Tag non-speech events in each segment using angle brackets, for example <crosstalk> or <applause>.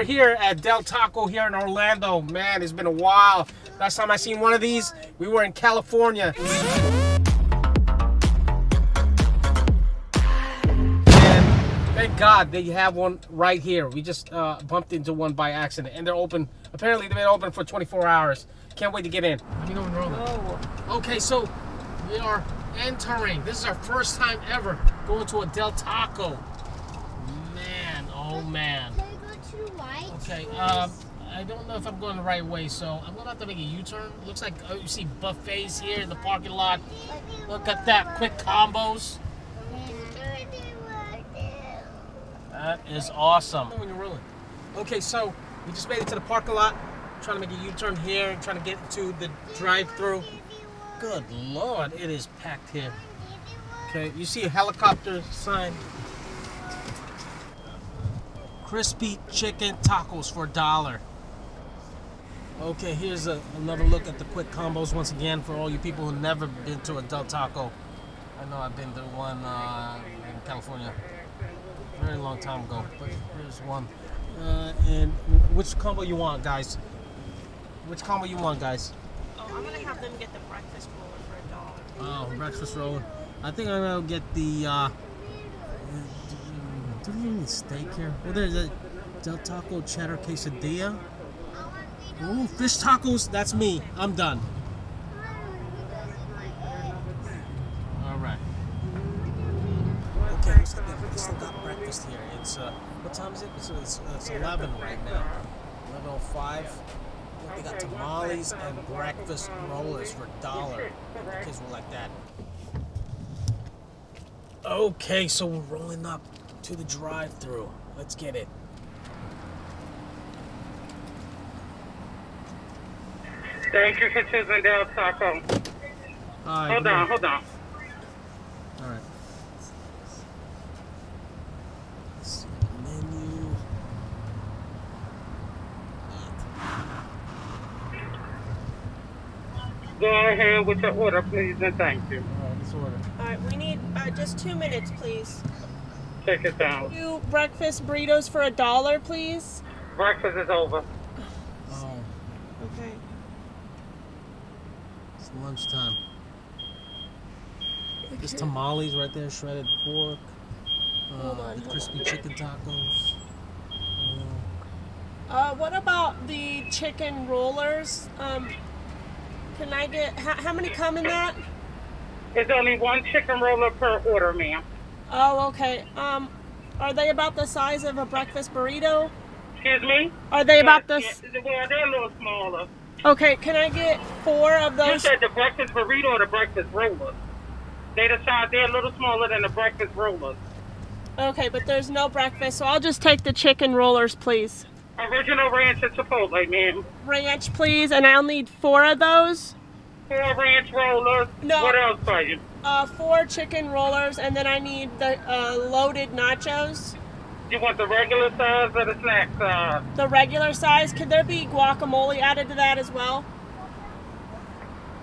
we're here at Del Taco here in Orlando. Man, it's been a while. Last time I seen one of these, we were in California. And thank God they have one right here. We just uh, bumped into one by accident, and they're open. Apparently, they've been open for 24 hours. Can't wait to get in. Let know when you're rolling. Oh, Okay, so we are entering. This is our first time ever going to a Del Taco. Man, oh man. To? Okay, um, I don't know if I'm going the right way, so I'm gonna have to make a U-turn. Looks like oh, you see buffets here in the parking lot. Look at that, quick combos. That is awesome. When you're rolling. Okay, so we just made it to the parking lot. Trying to make a U-turn here, trying to get to the drive-through. Good lord, it is packed here. Okay, you see a helicopter sign. Crispy chicken tacos for a dollar. Okay, here's a, another look at the quick combos once again for all you people who never been to a Del Taco. I know I've been to one uh, in California a very long time ago, but here's one. Uh, and which combo you want, guys? Which combo you want, guys? oh, I'm gonna have them get the breakfast roller for a dollar. Oh, breakfast roll. I think I'm gonna get the. Uh, we steak here? Well, there's a Del Taco cheddar quesadilla. Ooh, fish tacos. That's me. I'm done. All right. Okay, they still got breakfast here. It's uh, what time is it? It's, it's, it's 11 right now. 11:05. Look, They got tamales and breakfast rollers for a dollar. Kids were like that. Okay, so we're rolling up to the drive-through. Let's get it. Thank you for choosing Del Taco. All right, Hold on, hold on. All right. Let's see the menu. Go ahead with your order, please, and thank you. All right, let's order. All right, we need uh, just two minutes, please. Take it down. Two breakfast burritos for a dollar, please. Breakfast is over. Oh, Okay. it's lunchtime. There's tamales right there, shredded pork, Hold uh, on, the crispy on. chicken tacos. Uh, Uh, what about the chicken rollers? Um, can I get how, how many come in that? It's only one chicken roller per order, ma'am. Oh, okay. Um, are they about the size of a breakfast burrito? Excuse me? Are they about the? Well, they're a little smaller. Okay, can I get four of those? You said the breakfast burrito or the breakfast roller? They the size, they're a little smaller than the breakfast rollers. Okay, but there's no breakfast, so I'll just take the chicken rollers, please. Original ranch and chipotle, ma'am. Ranch, please, and I'll need four of those. Four ranch rollers. No. What else for you? Uh, four chicken rollers, and then I need the uh, loaded nachos. You want the regular size or the snack size? The regular size. Could there be guacamole added to that as well?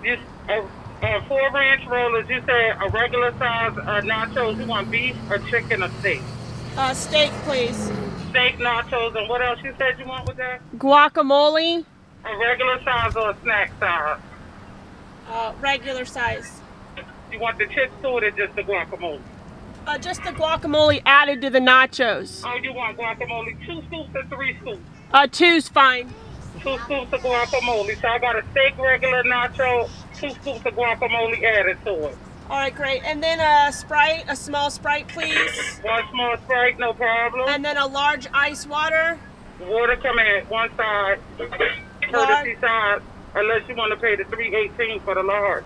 You, uh, uh, four ranch rollers. You said a regular size uh, nachos. You want beef or chicken or steak? Uh, steak, please. Steak nachos and what else you said you want with that? Guacamole, A regular size or a snack size? uh, regular size. You want the chips too or just the guacamole? Uh, just the guacamole added to the nachos. Oh, you want guacamole? Two scoops or three scoops? Uh, two's fine. Two scoops of guacamole. So I got a steak regular nacho, two scoops of guacamole added to it. All right, great. And then a Sprite, a small Sprite, please. One small Sprite, no problem. And then a large ice water. Water come in one side, courtesy side, unless you want to pay the three eighteen for the large.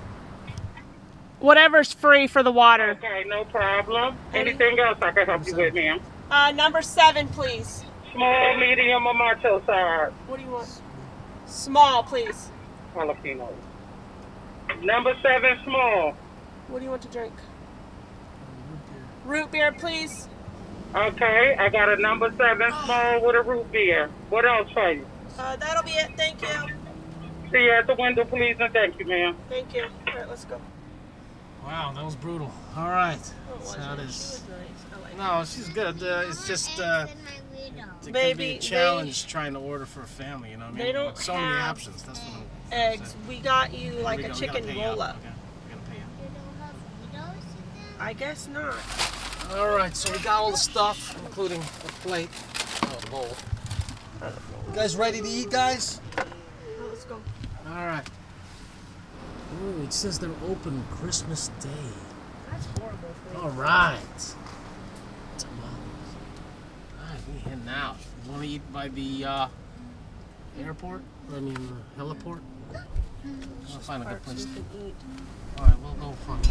Whatever's free for the water. Okay, no problem. Anything else I can help you with, ma'am? Uh, number seven, please. Small, medium, or macho size? What do you want? Small, please. Jalapeno. Number seven, small. What do you want to drink? Root beer, please. Okay, I got a number seven, small with a root beer. What else for you? Uh, that'll be it. Thank you. See you at the window, please, and thank you, ma'am. Thank you. All right, let's go. Wow, that was brutal. All right. Oh, That's wasn't how it it? She is. was nice. I like No, she's good. Uh, it's just uh, it can Baby, be a challenge trying to order for a family. You know what I mean? They don't With so many have options. That's what I'm eggs. We got you like we a go- chicken pay you out. roll up. Okay, we gotta pay you. I guess not. All right, so we got all the stuff, including the plate. Oh, bowl. You guys ready to eat, guys? Oh, let's go. All right. Ooh, it says they're open Christmas Day. That's horrible for. All right. Tamales. All right, we heading out. You want to eat by the uh, airport? I mean, the heliport? I'll find a good place. To... eat. All right, we'll go find.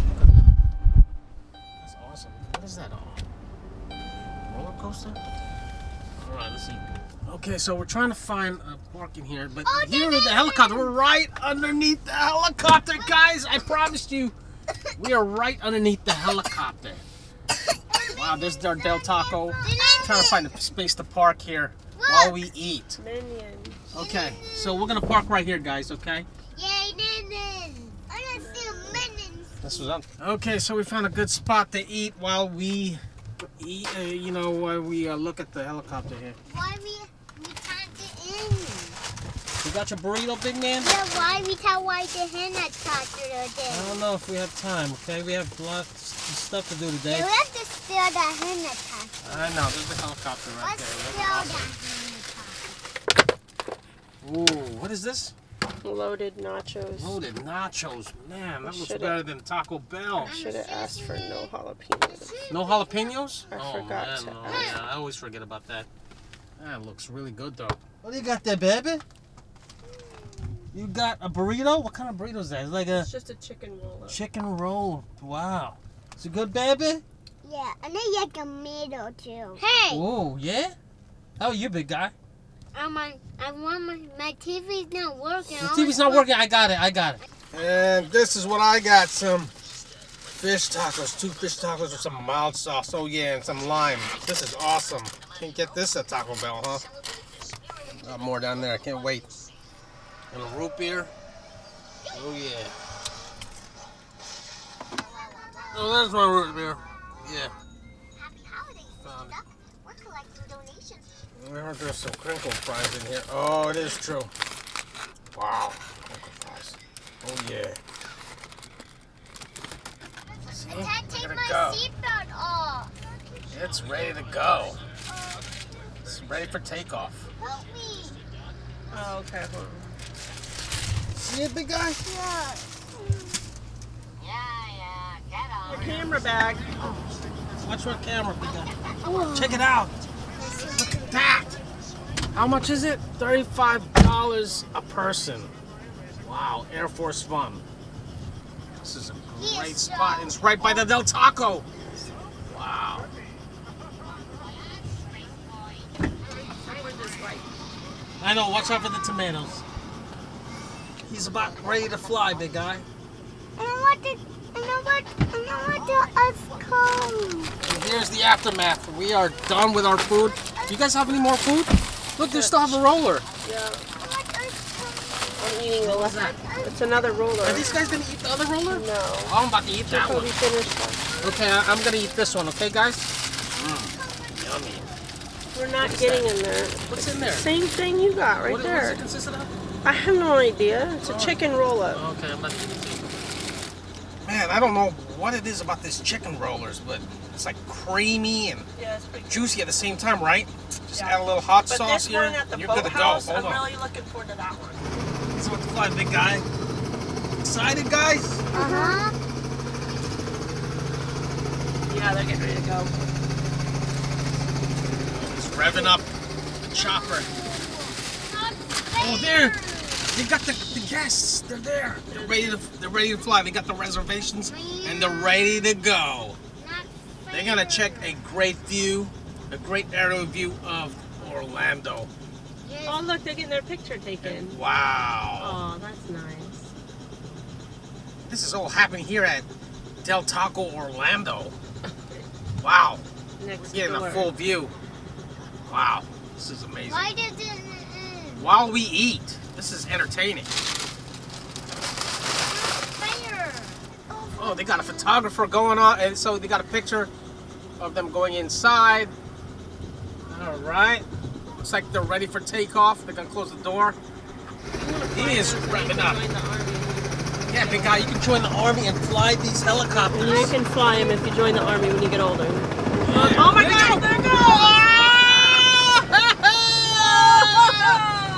That's awesome. What is that on? Roller coaster? All right, let's see. Okay, so we're trying to find a parking here, but Oh, here no, in the no, helicopter, we're right underneath the helicopter, guys. I promised you, <laughs> we are right underneath the helicopter. Wow, this is our Del Taco. Trying to find a space to park here while we eat. Okay, so we're gonna park right here, guys. Okay. Yay, minions! I want to see minions. This was on. Okay, so we found a good spot to eat while we eat. Uh, you know, while we uh, look at the helicopter here. Why we we can't get in? You got your burrito, big man? Yeah, why we can't why the hen attacker I don't know if we have time. Okay, we have lots of stuff to do Yeah, today. we have to steal that hen attacker. I know. There's a helicopter right Let's there. steal That's that awesome. hen attacker. Ooh, what is this? Loaded nachos. Loaded nachos. Man, that looks better than Taco Bell. I should have asked for no jalapenos. No jalapenos? I oh forgot man, to no, ask. yeah, I always forget about that. That looks really good though. What do you got there, baby? You got a burrito? What kind of burrito is that? It's like a It's just a chicken roll chicken roll. Wow. It's a good, baby? Yeah, and then like a middle too. Hey, Oh, yeah? How are you, big guy? I'm on, I want my my TV's not working. The TV's not working. I got it. I got it. And this is what I got. Some fish tacos. Two fish tacos with some mild sauce. Oh, yeah, and some lime. This is awesome. Can't get this at Taco Bell, huh? Got more down there. I can't wait. And a root beer. Oh, yeah. Oh, there's my root beer. Yeah. Happy holidays, Found it. We're collecting donations. I heard there's some crinkle fries in here. Oh, it is true. Wow. Crinkle fries. Oh, yeah. See? I can't take my seatbelt off. It's ready to go. It's ready for takeoff. Help me. Oh, okay. Hold. See it, big guy? Yeah. Yeah, yeah, get Your camera bag. Watch your camera, big guy. Oh. Check it out. Look at that. How much is it? $35 a person. Wow, Air Force Fun. This is a great is spot. and It's right by the Del Taco. Wow. We're just like, I know, watch out for the tomatoes. He's about ready to fly, big guy. I know what the, I know what, I know what the us called. And here's the aftermath. We are done with our food. Do you guys have any more food? Look, they still have a roller. yeah. I'm eating the What's left. that? It's another roller. Are these guys gonna eat the other roller? No. Oh, I'm about to eat that Until one. we finish that. Okay, I- I'm gonna eat this one. Okay, guys? Mm, yummy. We're not What is getting that? in there. What's in there? Same thing you got right What, there. What's it consisted of? I have no idea. It's a Oh. chicken roll up. Okay, I'm about to eat it. Man, I don't know what it is about these chicken rollers, but it's like creamy and Yeah, it's pretty juicy at the same time, right? Just Yeah. add a little hot But sauce here, at the and you're good to go. boathouse, Hold I'm on. really looking forward to that one. So what's the fun, big guy? Excited, guys? Uh-huh. Yeah, they're getting ready to go. It's revving up the chopper. Oh, there! They got the, the guests. They're there. They're ready to they're ready to fly. They got the reservations and they're ready to go. They're gonna check a great view, a great aerial view of Orlando. Oh, look, they're getting their picture taken. Wow. Oh, that's nice. This is all happening here at Del Taco Orlando. Wow. Next Getting door. a full view. Wow. This is amazing. Why does it end? While we eat, this is entertaining. Oh, they got a photographer going on, and so they got a picture of them going inside. All right. Looks like they're ready for takeoff. They're gonna close the door. He is revving up. Yeah, big guy, you can join the army and fly these helicopters. You can fly them if you join the army when you get older. Yeah. Oh my God, go. there it goes!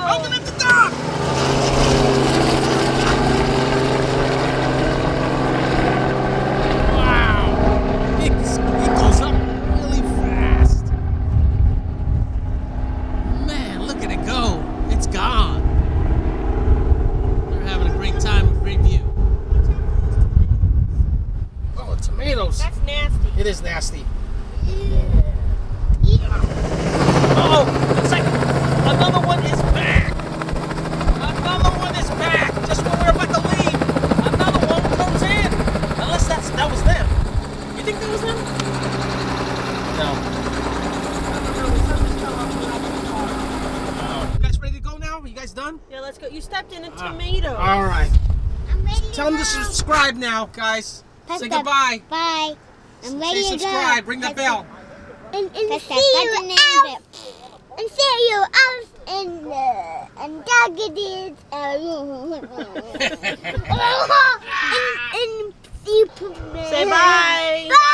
Open up the door! Wow! It's, it goes up really fast. Man, look at it go. It's gone. They're having a great time, great view. Oh, tomatoes. That's nasty. It is nasty. Eat Oh, it's like another one is back. Another one is back. Just when we're about to leave, another one comes in. Unless that's that was them. You think that was them? No. You guys ready to go now? You guys done? Yeah, let's go. You stepped in a Ah. tomato. All right. Tell them to subscribe now, guys. Press Say the- goodbye. Bye. I'm ready Say to go. subscribe. Ring the Press bell. And, and Press see you out. And see you out in the and targeted and, and Superman. Say bye. Bye and Superman.